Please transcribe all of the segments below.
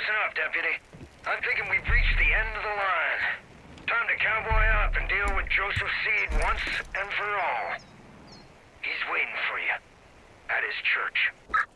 Listen up, deputy. I'm thinking we've reached the end of the line. Time to cowboy up and deal with Joseph Seed once and for all. He's waiting for you. At his church.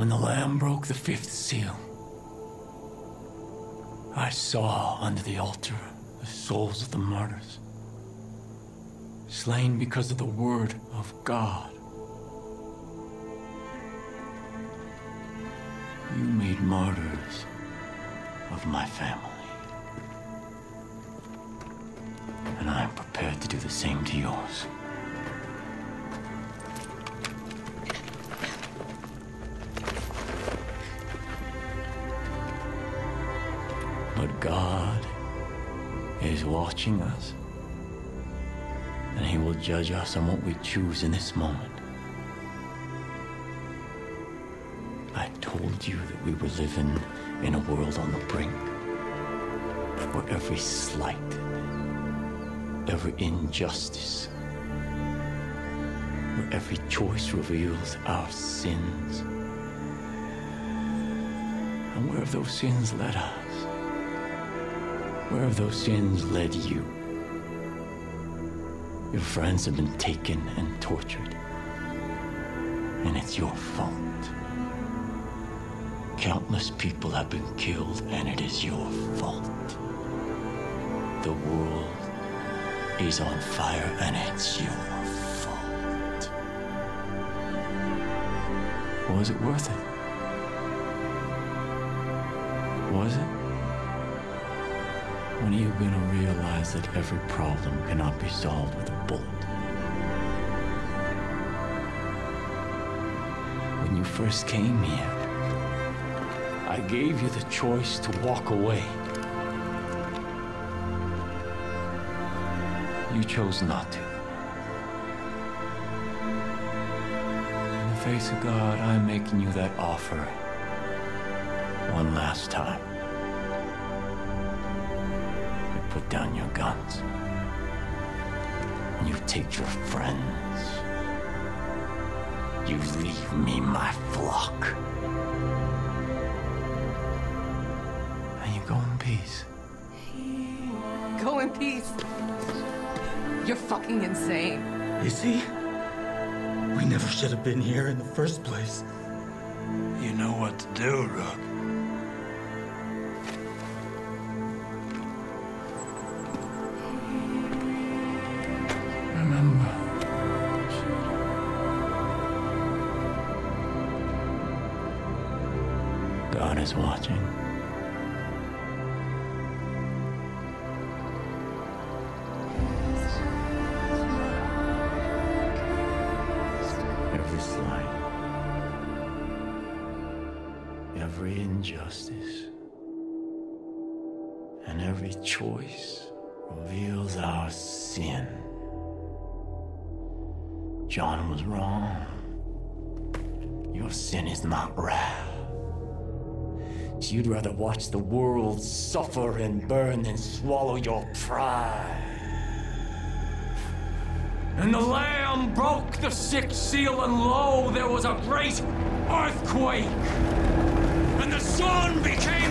When the Lamb broke the fifth seal, I saw under the altar the souls of the martyrs, slain because of the word of God. You made martyrs of my family. And I am prepared to do the same to yours. But God is watching us. And He will judge us on what we choose in this moment. I told you that we were living in a world on the brink where every slight, every injustice, where every choice reveals our sins. And where have those sins led us? Where have those sins led you? Your friends have been taken and tortured. And it's your fault. Countless people have been killed, and it is your fault. The world is on fire, and it's your fault. Was it worth it? Was it? When are you gonna realize that every problem cannot be solved with a bullet? When you first came here, I gave you the choice to walk away. You chose not to. In the face of God, I'm making you that offer one last time. Put down your guns. You take your friends. You leave me my flock. And you go in peace. Go in peace. You're fucking insane. Is he? We never should have been here in the first place. You know what to do, Rook. Remember. God is watching. Every slight, every injustice, and every choice reveals our sin. John was wrong. Your sin is not wrath. You'd rather watch the world suffer and burn than swallow your pride. And the Lamb broke the sixth seal, and lo, there was a great earthquake. And the sun became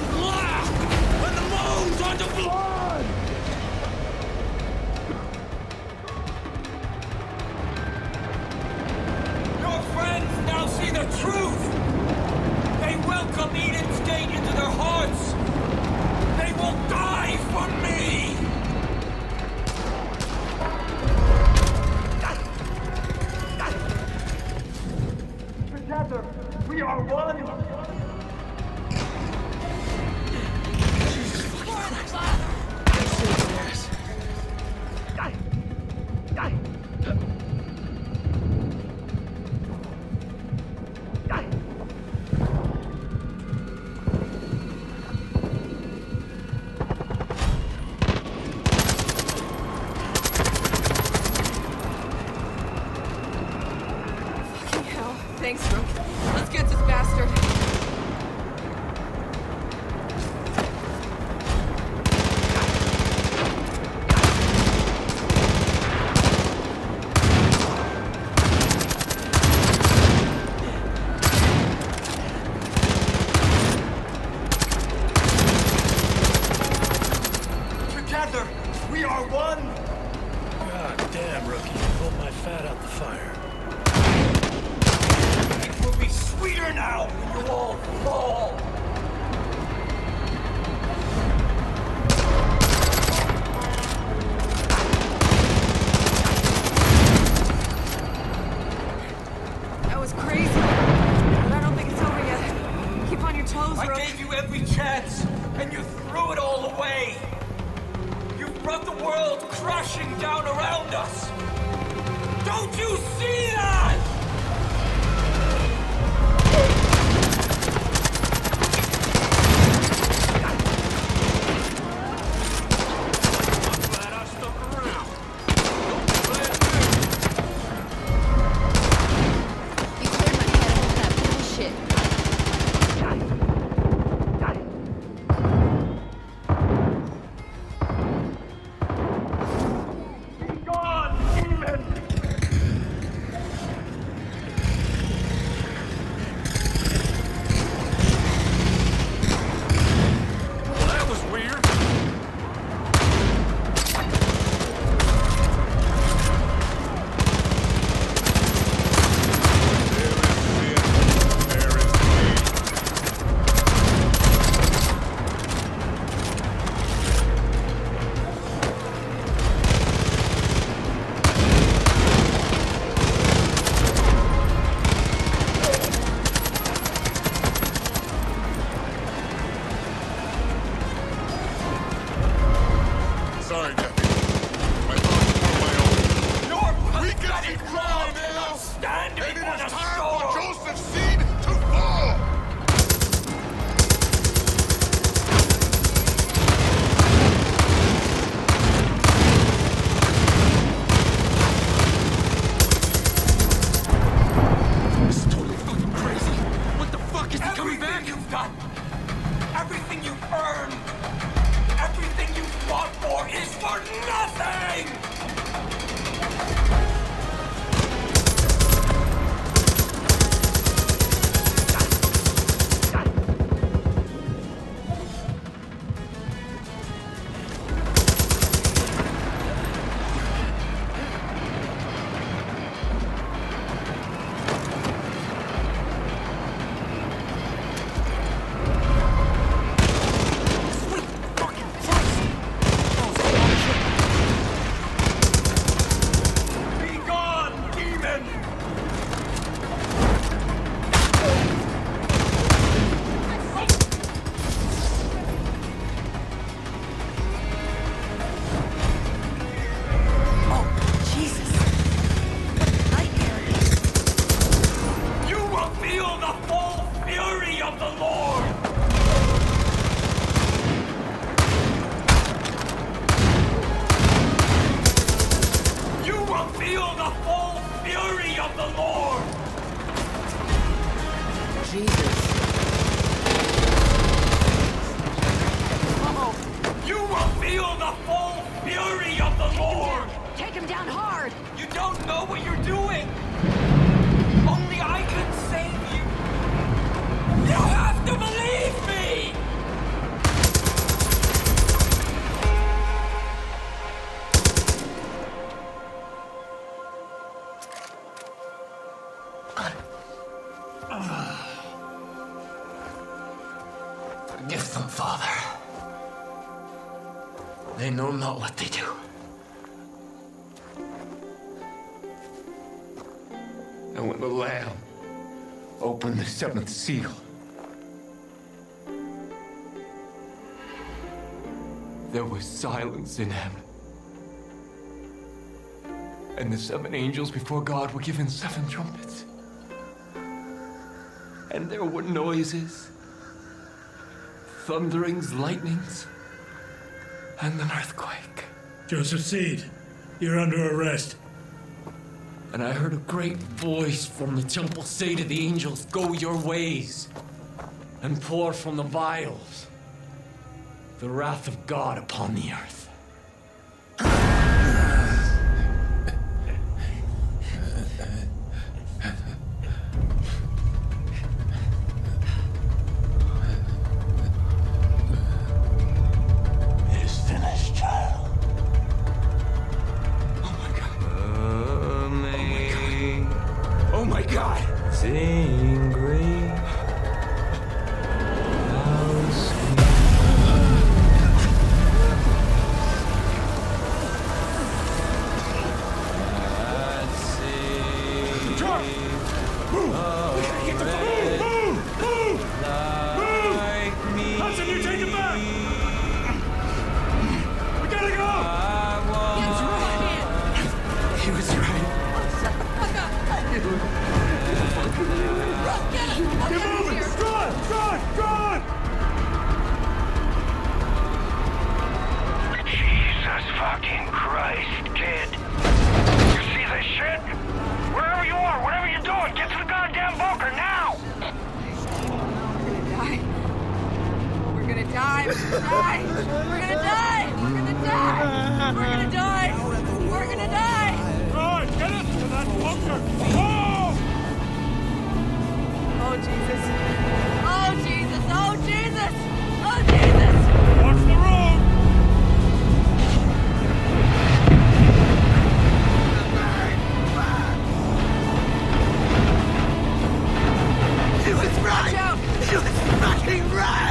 Forgive them, Father. They know not what they do. And when the Lamb opened the seventh seal, there was silence in heaven. And the seven angels before God were given seven trumpets. And there were noises thunderings, lightnings, and an earthquake. Joseph Seed, you're under arrest. And I heard a great voice from the temple say to the angels, Go your ways, and pour from the vials the wrath of God upon the earth. Sing fucking Christ, kid. You see this shit? Wherever you are, whatever you're doing, get to the goddamn bunker now! We're gonna die. We're gonna die. We're gonna die. We're gonna die. We're gonna die. We're gonna die. Run! Get us to that bunker! Oh! Oh Jesus. Oh Jesus. Oh Jesus. Oh Jesus. Out. Look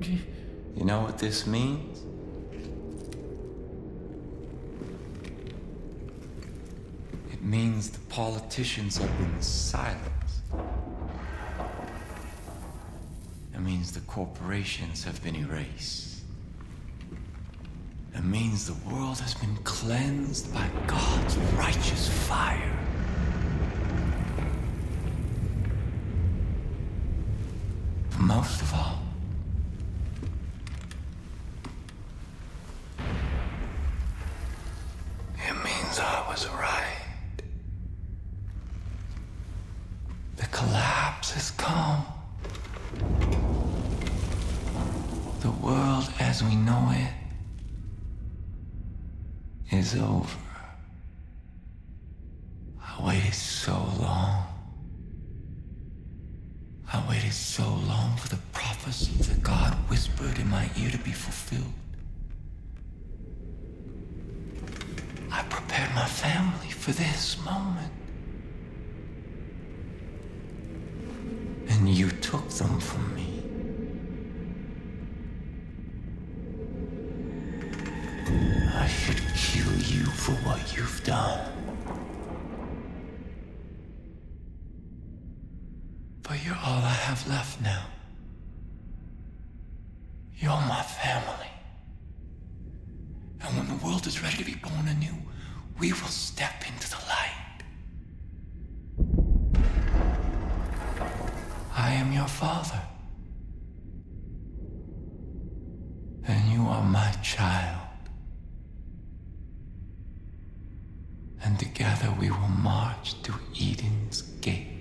You know what this means? It means the politicians have been silenced. It means the corporations have been erased. It means the world has been cleansed by God's righteous fire. But most of all, It means I The collapse has come. The world as we know it is over. I waited so long. I waited so long for the prophecy that God whispered in my ear to be fulfilled. I prepared my family for this moment. And you took them from me. I should kill you for what you've done. Together we will march to Eden's gate.